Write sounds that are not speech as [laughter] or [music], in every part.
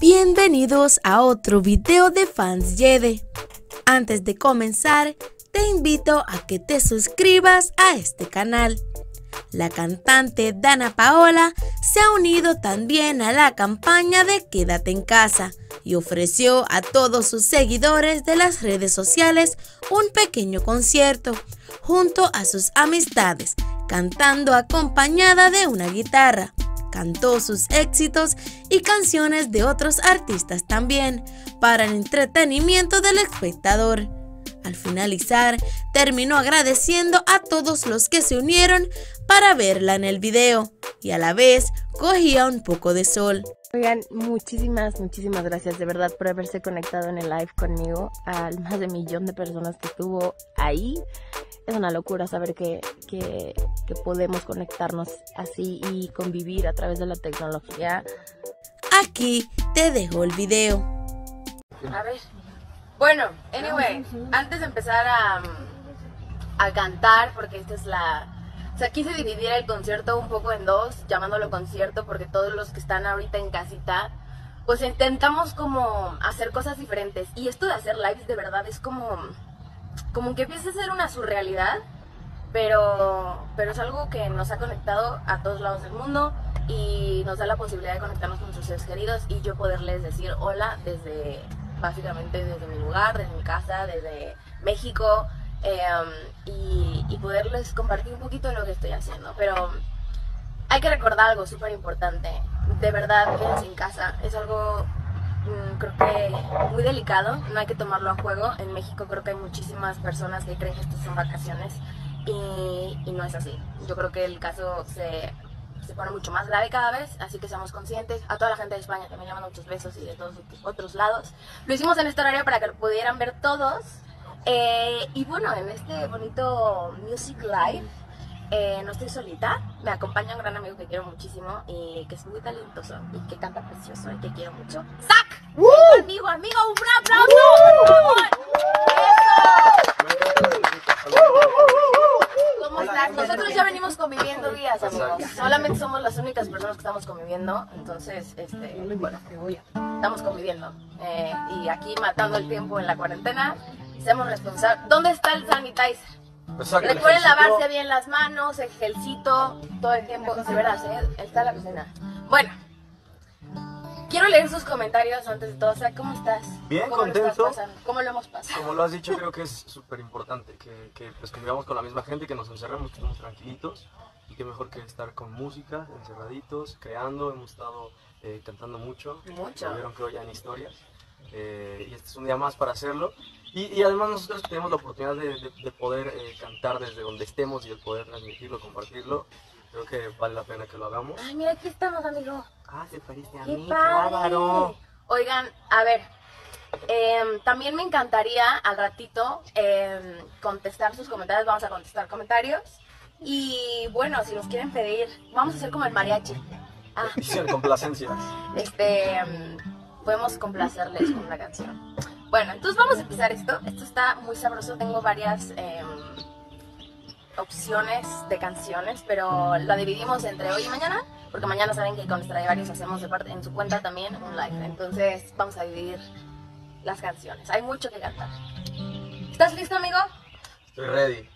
Bienvenidos a otro video de Fans Yede. Antes de comenzar, te invito a que te suscribas a este canal. La cantante Dana Paola se ha unido también a la campaña de Quédate en casa y ofreció a todos sus seguidores de las redes sociales un pequeño concierto junto a sus amistades, cantando acompañada de una guitarra. Cantó sus éxitos y canciones de otros artistas también, para el entretenimiento del espectador. Al finalizar, terminó agradeciendo a todos los que se unieron para verla en el video y a la vez cogía un poco de sol. Oigan, muchísimas, muchísimas gracias de verdad por haberse conectado en el live conmigo, al más de millón de personas que estuvo ahí. Es una locura saber que, que, que podemos conectarnos así y convivir a través de la tecnología. Aquí te dejo el video. A ver. Bueno, anyway, antes de empezar a, a cantar, porque esta es la... O sea, quise dividir el concierto un poco en dos, llamándolo concierto, porque todos los que están ahorita en casita, pues intentamos como hacer cosas diferentes. Y esto de hacer lives de verdad es como, como que empieza a ser una surrealidad, pero, pero es algo que nos ha conectado a todos lados del mundo y nos da la posibilidad de conectarnos con nuestros seres queridos y yo poderles decir hola desde, básicamente desde mi lugar, desde mi casa, desde México. Em, y, poderles compartir un poquito de lo que estoy haciendo. Pero hay que recordar algo súper importante. De verdad, quédense en casa. Es algo, creo que muy delicado. No hay que tomarlo a juego. En México creo que hay muchísimas personas que creen que estas son vacaciones. Y, y no es así. Yo creo que el caso se se pone mucho más grave cada vez, así que seamos conscientes. A toda la gente de España también llaman muchos besos y de todos otros lados. Lo hicimos en este horario para que lo pudieran ver todos. Eh, y bueno, en este bonito Music Live, eh, no estoy solita, me acompaña un gran amigo que quiero muchísimo y que es muy talentoso y que canta precioso y que quiero mucho. ¡Zac! ¡Uh! Amigo, amigo, un aplauso, ¡Uh! por favor. ¿Cómo estás? Nosotros ya venimos conviviendo días, amigos. Solamente somos las únicas personas que estamos conviviendo, entonces, este, bueno, estamos conviviendo. Eh, y aquí matando el tiempo en la cuarentena seamos responsables. ¿Dónde está el sanitizer? Recuerden lavarse bien las manos, el gelcito, todo el tiempo. De veras, ¿eh? Está la cocina. Bueno, quiero leer sus comentarios antes de todo. O sea, ¿cómo estás? Bien, ¿Cómo lo contento. estás pasando? ¿Cómo lo hemos pasado? Como lo has dicho, creo que es súper importante que, que pues, convivamos con la misma gente, que nos encerremos, que estemos tranquilitos. Y qué mejor que estar con música, encerraditos, creando. Hemos estado eh, cantando mucho. Mucho. Lo vieron creo ya en historias. Eh, y este es un día más para hacerlo. Y, y además nosotros tenemos la oportunidad de, de, de poder eh, cantar desde donde estemos y el poder transmitirlo, compartirlo. Creo que vale la pena que lo hagamos. Ay, mira, aquí estamos, amigo. Ah, se parece a ¡Qué mí, padre! bárbaro. Oigan, a ver, em, también me encantaría al ratito em, contestar sus comentarios. Vamos a contestar comentarios. Y bueno, si nos quieren pedir, vamos a hacer como el mariachi. Ah, [laughs] Petición, complacencia. este, em, podemos complacerles con una canción. Bueno, entonces vamos a empezar esto. Esto está muy sabroso. Tengo varias em, opciones de canciones, pero la dividimos entre hoy y mañana, porque mañana saben que con Stradivarius hacemos de parte, en su cuenta también un live. Entonces vamos a dividir las canciones. Hay mucho que cantar. ¿Estás listo, amigo? Estoy ready.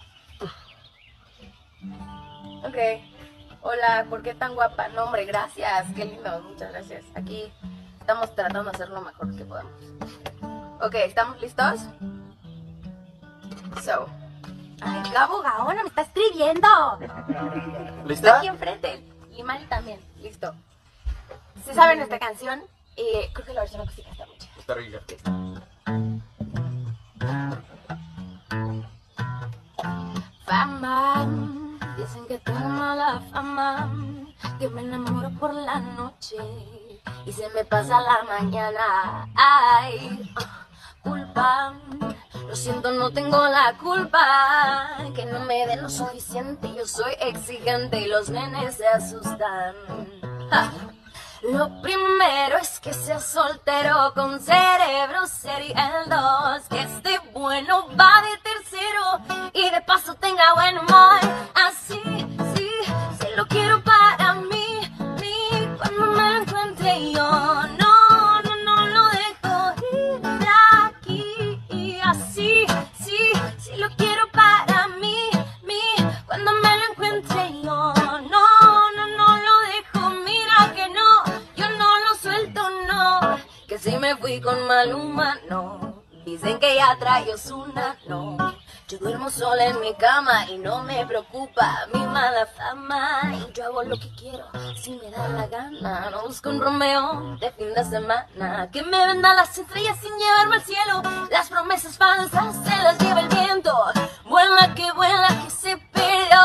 Ok. Hola, ¿por qué tan guapa? No, hombre, gracias. Qué lindo, muchas gracias. Aquí estamos tratando de hacer lo mejor que podemos. Ok, ¿estamos listos? So. Ay, Gabo Gaona me está escribiendo. Está ¿Lista? aquí enfrente. Y Mari también. Listo. Si saben esta canción, eh, creo que la versión acústica está mucha. Está rica. Fama, dicen que tengo mala fama, que me enamoro por la noche y se me pasa la mañana. Ay, culpa, lo siento, no tengo la culpa, que no me den lo suficiente, yo soy exigente y los nenes se asustan. Lo primero es que sea soltero con cerebro sería el dos. Que esté bueno va de tercero. Y de paso tenga buen humor. Así, sí, se lo quiero para y no me preocupa mi mala fama. Y yo hago lo que quiero si me da la gana. No busco un Romeo de fin de semana que me venda las estrellas sin llevarme al cielo. Las promesas falsas se las lleva el viento. Vuela que vuela que se perdió.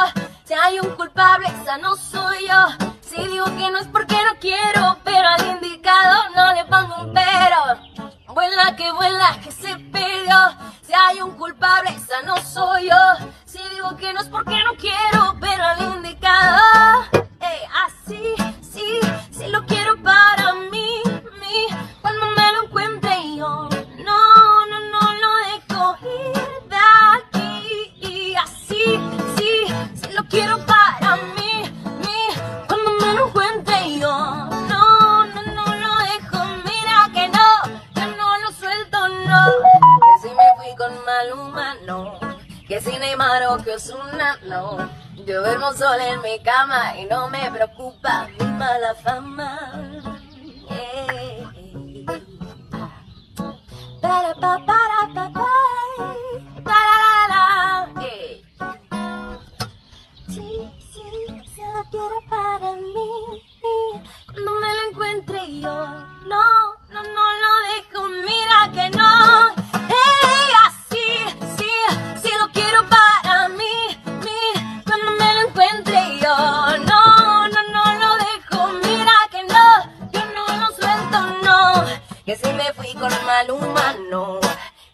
Si hay un culpable, esa no soy yo. Si digo que no es porque no quiero, pero al indicado no le pongo un pero. Vuela que vuela que se perdió. Si hay un culpable, esa no soy yo. Que no es porque no quiero, Que si Neymar o que Osuna, no. Yo duermo sola en mi cama y no me preocupa mi mala fama.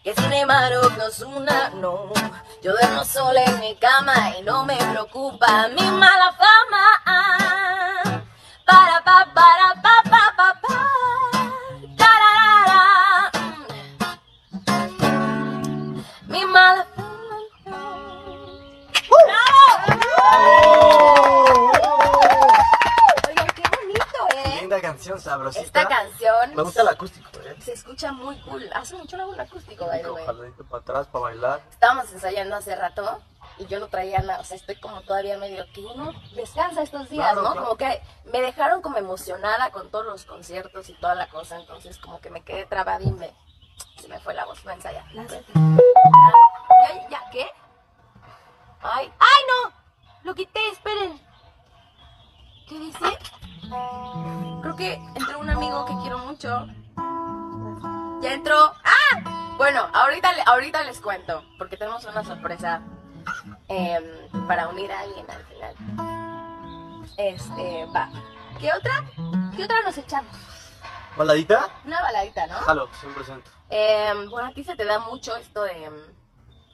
Que si Neymar o que Ozuna, no. Yo duermo sola en mi cama y no me preocupa mi mala fama. Para pa para pa pa pa pa. Tararara. Mi mala fama. Oigan, qué bonito, ¿eh? Linda canción, sabrosita. Esta canción Me gusta el acústico. Se escucha muy cool. Hace mucho no hago un acústico, by the way. Para atrás, para bailar. Estábamos ensayando hace rato y yo no traía nada, o sea, estoy como todavía medio que uno descansa estos días, Claro, ¿no? claro. Como que me dejaron como emocionada con todos los conciertos y toda la cosa, entonces como que me quedé trabada y me, se me fue la voz, voy a ensayar. ¿Ya, ya qué? Ay, ¡ay no! Lo quité, esperen. ¿Qué dice? Creo que entró un amigo que quiero mucho. Ya entró. ¡Ah! Bueno, ahorita, le- ahorita les cuento, porque tenemos una sorpresa em, para unir a alguien al final. Este, va. ¿Qué otra? ¿Qué otra nos echamos? ¿Baladita? Una baladita, ¿no? Jalo, 100%. Em, bueno, a ti se te da mucho esto de...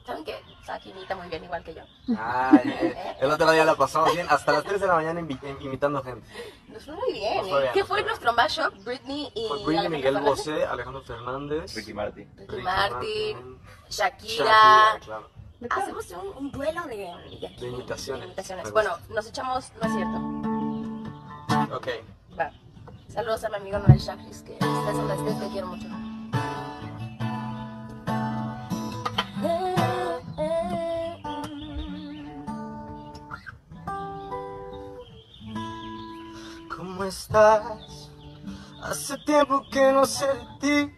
¿Saben qué? Saki imita muy bien, igual que yo. Ay, [laughs] eh, el otro día la pasamos bien, hasta las 3 de la mañana invi- eh, imitando gente. Nos fue muy bien, Nos fue ¿eh? bien, ¿Qué fue fue nuestro mashup? Britney y... Fue Britney, Alejandro Miguel. Bosé, Alejandro Fernández, Ricky Martin. Ricky Ricky Martin, Shakira. Shakira, claro. Hacemos un, un duelo de, de, aquí, De imitaciones. de imitaciones. Me Bueno, nos echamos, no es cierto. Ok. Va. Saludos a mi amigo Noel Shakris, que estés donde estés, te quiero mucho. ¿Cómo estás? Hace tiempo que no sé de ti.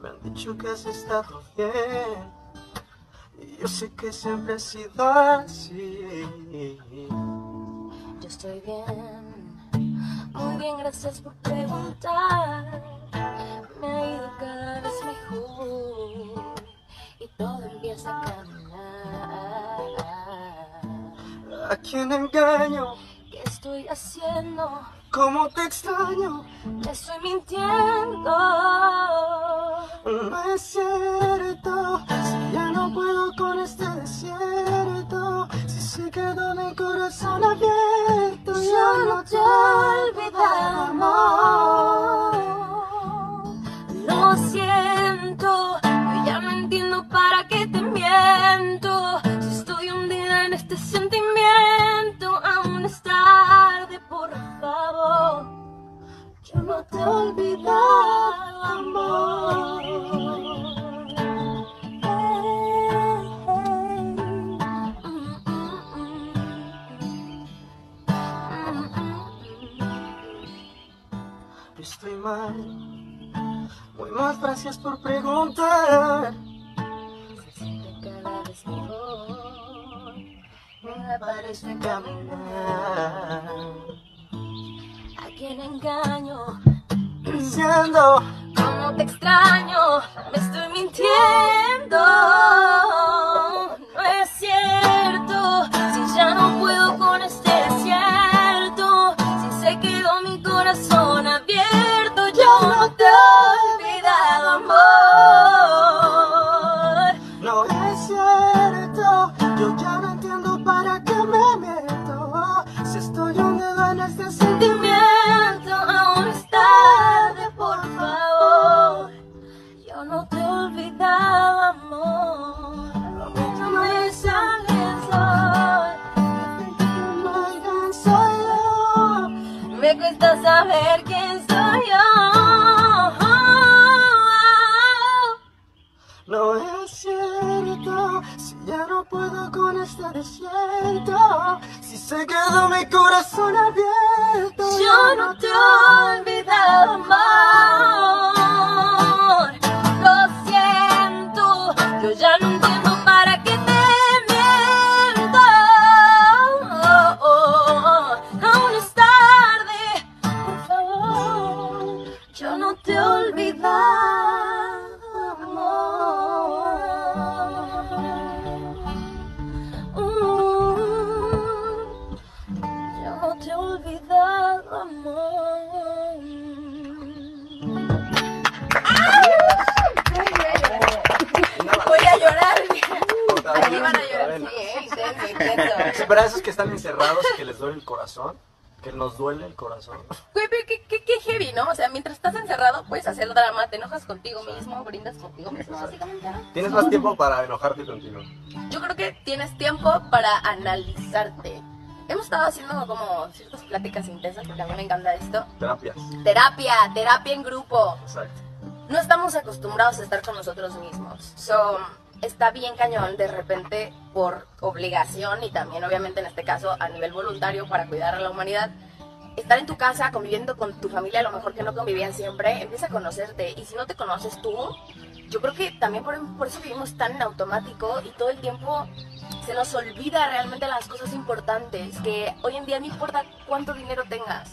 Me han dicho que has estado bien. Y yo sé que siempre has sido así. Yo estoy bien, muy bien, gracias por preguntar. Me ha ido cada vez mejor y todo empieza a caminar. ¿A quién engaño? ¿Qué estoy haciendo? ¿Cómo te extraño? Te estoy mintiendo. No es cierto, si ya no puedo con este desierto, si se quedó mi corazón abierto, Yo no te olvidado, amor. Lo siento, yo ya no entiendo para qué te miento. Si estoy hundida en este sentimiento, si ya no puedo con este desierto, si se quedó mi corazón abierto, Yo no te he olvidado, amor. Esos que están encerrados, que les duele el corazón, que nos duele el corazón. Güey, pero qué, qué, qué heavy, ¿no? O sea, mientras estás encerrado puedes hacer drama, te enojas contigo mismo, brindas contigo mismo, básicamente. Tienes más tiempo para enojarte contigo. Yo creo que tienes tiempo para analizarte. Hemos estado haciendo como ciertas pláticas intensas porque a mí me encanta esto. Terapias. Terapia, terapia en grupo. Exacto. no estamos acostumbrados a estar con nosotros mismos. So, está bien cañón de repente por obligación y también obviamente en este caso a nivel voluntario para cuidar a la humanidad. Estar en tu casa conviviendo con tu familia, a lo mejor que no convivían siempre, empieza a conocerte. Y si no te conoces tú, yo creo que también por, por eso vivimos tan en automático y todo el tiempo se nos olvida realmente las cosas importantes. Que hoy en día no importa cuánto dinero tengas,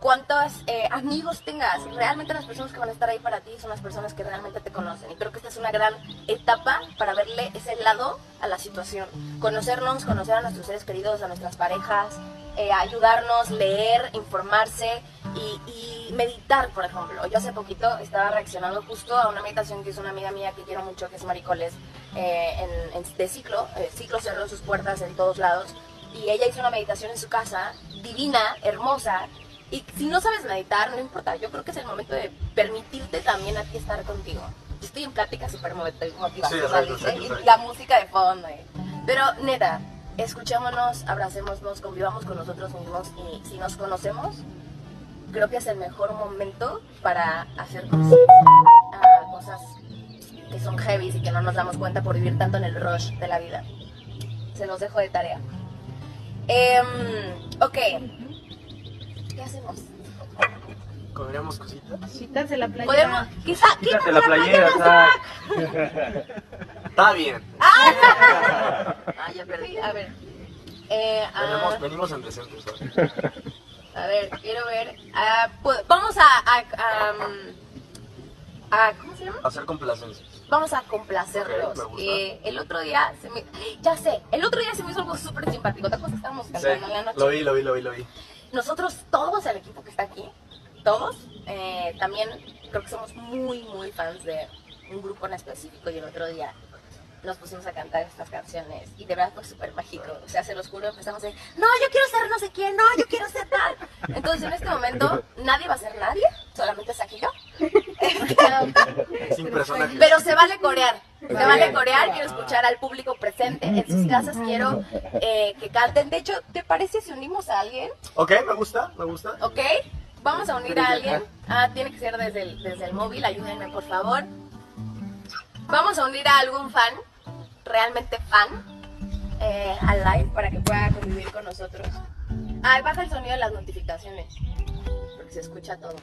cuántos eh, amigos tengas, realmente las personas que van a estar ahí para ti son las personas que realmente te conocen. Y creo que esta es una gran etapa para verle ese lado a la situación. Conocernos, conocer a nuestros seres queridos, a nuestras parejas, eh, ayudarnos, leer, informarse y, y meditar, por ejemplo. Yo hace poquito estaba reaccionando justo a una meditación que hizo una amiga mía que quiero mucho, que es Maricoles, eh, en, en- de ciclo. Eh, ciclo cerró sus puertas en todos lados. Y ella hizo una meditación en su casa, divina, hermosa, y si no sabes meditar, no importa. Yo creo que es el momento de permitirte también a ti estar contigo. Yo estoy en plática súper motivacional, Sí, la música de fondo. eh. Pero neta, escuchémonos, abracémonos, convivamos con nosotros mismos y si nos conocemos, creo que es el mejor momento para hacer cosas, ah, cosas que son heavy y que no nos damos cuenta por vivir tanto en el rush de la vida. Se los dejo de tarea. Em, ok. ¿Qué hacemos? ¿Comeríamos cositas? Quítate la playera. Podemos, quizá, Quítate la playera, Zach. [laughs] Está bien. [laughs] Ah, ya perdí. A ver. Eh, ah, Venimos, venimos en decentes hoy. a ver, quiero ver. ah, pu- vamos a, a, a, a- ¿Cómo se llama? Hacer complacencias. Vamos a complacerlos. Ok, me gusta. Eh, el otro día se me. Ya sé, el otro día se me hizo algo súper simpático. ¿Te acuerdas que estábamos Sí, cantando en la noche? lo vi, lo vi, lo vi, lo vi. Nosotros, todos el equipo que está aquí, todos, eh, también creo que somos muy, muy fans de un grupo en específico y el otro día nos pusimos a cantar estas canciones y de verdad fue súper mágico. O sea, se los juro, empezamos a decir, no, yo quiero ser no sé quién, no, yo quiero ser tal. Entonces, en este momento, nadie va a ser nadie, solamente es aquí yo. Pero se vale corear. Se vale corear, quiero escuchar al público presente en sus casas, quiero eh, que canten. De hecho, ¿te parece si unimos a alguien? Ok, me gusta, me gusta. ¿Ok? Vamos a unir a alguien. Ah, tiene que ser desde el, desde el móvil, ayúdenme por favor. Vamos a unir a algún fan, realmente fan eh, al live para que pueda convivir con nosotros. Ay, baja el sonido de las notificaciones, porque se escucha todo.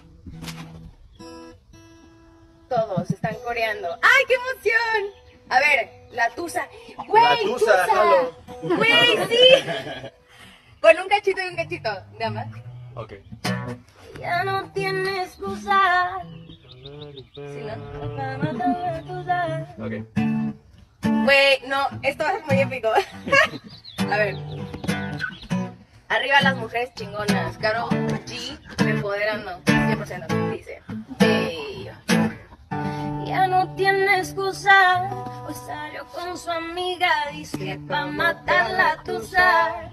Todos están coreando. ¡Ay, qué emoción! A ver, la tusa. ¡Güey, tusa! ¡Güey, sí! Con un cachito y un cachito, nada más. Ok. Ya no tienes excusa. Si no, no, Ok. Güey, no, esto va a ser muy épico. [laughs] A ver. Arriba las mujeres chingonas. Caro G empoderando. 100% dice. Ya no tiene excusa. Pues salió con su amiga. Dice que pa' matarla tusa.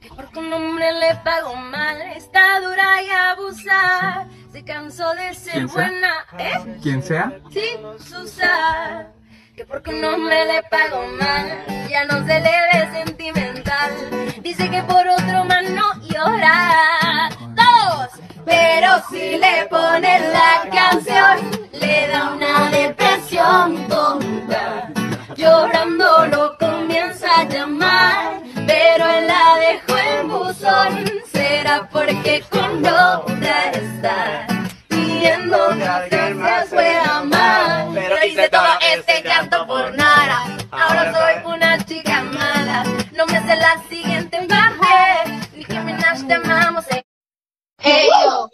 Que porque un hombre le pagó mal. Está dura y abusa. Se cansó de ser ¿Quién sea? buena. ¿Eh? Quien sea. Sí, Susa, que porque un hombre le pagó mal, ya no se le ve sentimental. Dice que por otro más no llora. Todos, pero si le ponen la canción, le da una depresión tonta. Llorando lo comienza a llamar, pero él la dejó en buzón. Será porque con otra está pidiendo por nada. Ahora soy una chica mala. No me sé la siguiente parte. Ni que Minaj te amamos. eh. Hey, yo.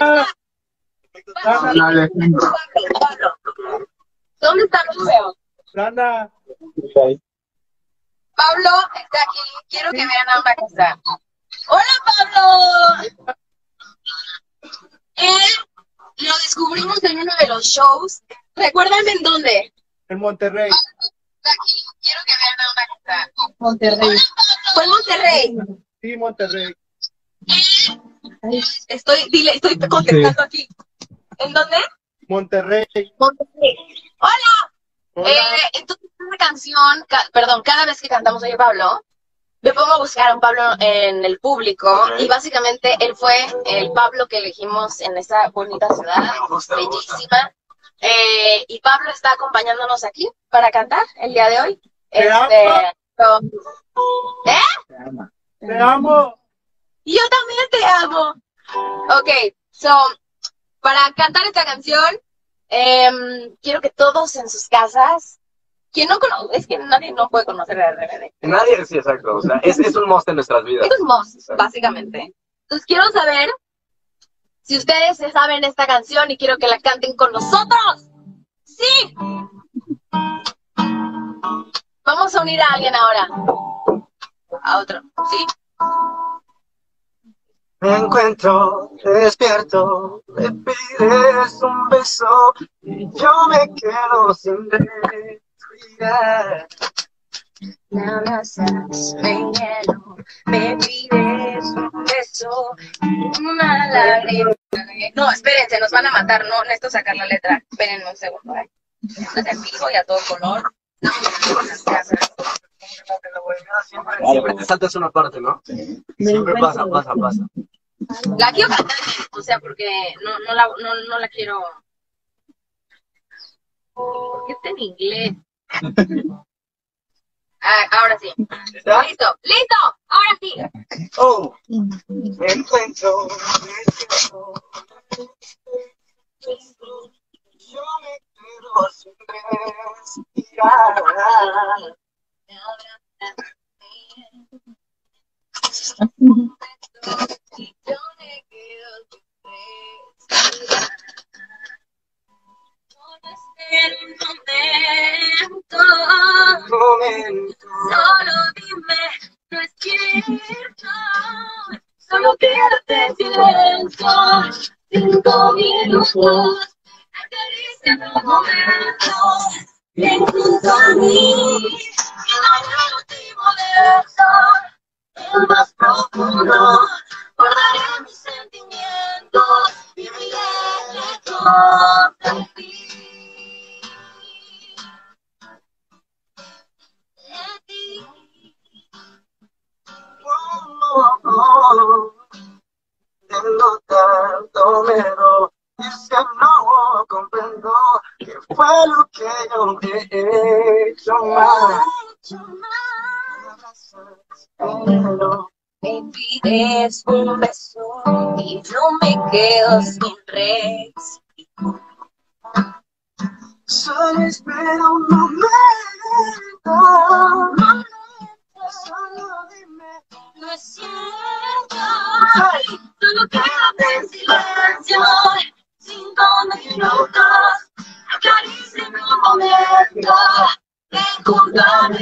La. ¿Dónde está el museo? Pablo está aquí. Quiero que vean a una cosa. ¡Hola, Pablo! Él lo descubrimos en uno de los shows. Recuérdame en dónde. En Monterrey. Aquí. Quiero que vean a una cosa. Monterrey. Fue en Monterrey. Sí, Monterrey. Estoy, dile, estoy contestando aquí. ¿En dónde? Monterrey. Monterrey. ¡Hola! Hola. Eh, entonces, esta canción, ca- perdón, cada vez que cantamos Oye Pablo, me pongo a buscar a un Pablo en el público y básicamente él fue el Pablo que elegimos en esa bonita ciudad, bellísima. Eh, y Pablo está acompañándonos aquí para cantar el día de hoy. Te amo. so- ¿Eh? Te amo. Y yo también te amo. Ok, so, para cantar esta canción, em, quiero que todos en sus casas, quien no conoce, es que nadie no puede conocer el RBD. Nadie, sí, exacto. O sea, es, es un must en nuestras vidas. Es un must, básicamente. Entonces quiero saber si ustedes se saben esta canción y quiero que la canten con nosotros. ¡Sí! Vamos a unir a alguien ahora. A otro, ¿sí? Me encuentro despierto, me pides un beso y yo me quedo sin lágrima. No, espérense, nos van a matar, no necesito sacar la letra. Espérenme un segundo. ¿eh? Esto es en todo color. Siempre, te saltas una parte, ¿no? Siempre pasa, pasa, pasa. La quiero cantar, o sea, porque no, no, la, no, no la quiero. Porque está en inglés. [laughs] Ah, ahora sí. ¿Está? Listo, listo, ahora sí. Oh, me encuentro momento. Ven junto beso. El más profundo.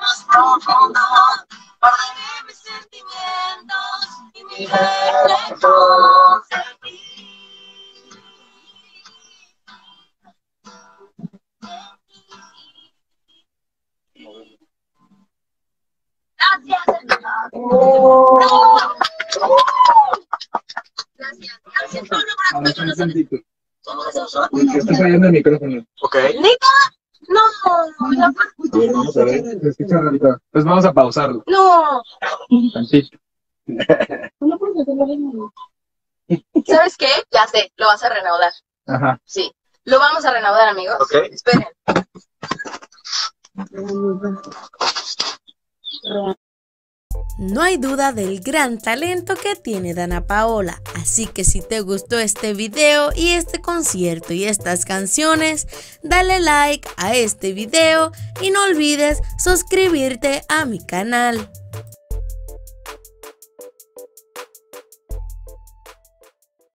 más profundo, No, no, no, no, Porque está fallando el micrófono. Ok. ¿Neta? No, no, Vamos a ver, se escucha rarito. Pues vamos a pausarlo. no. Tantito. ¿Sabes qué? Ya sé, lo vas a reanudar. Ajá. Sí. Lo vamos a reanudar, amigos. Ok. Esperen. No hay duda del gran talento que tiene Dana Paola, así que si te gustó este video y este concierto y estas canciones, dale like a este video y no olvides suscribirte a mi canal.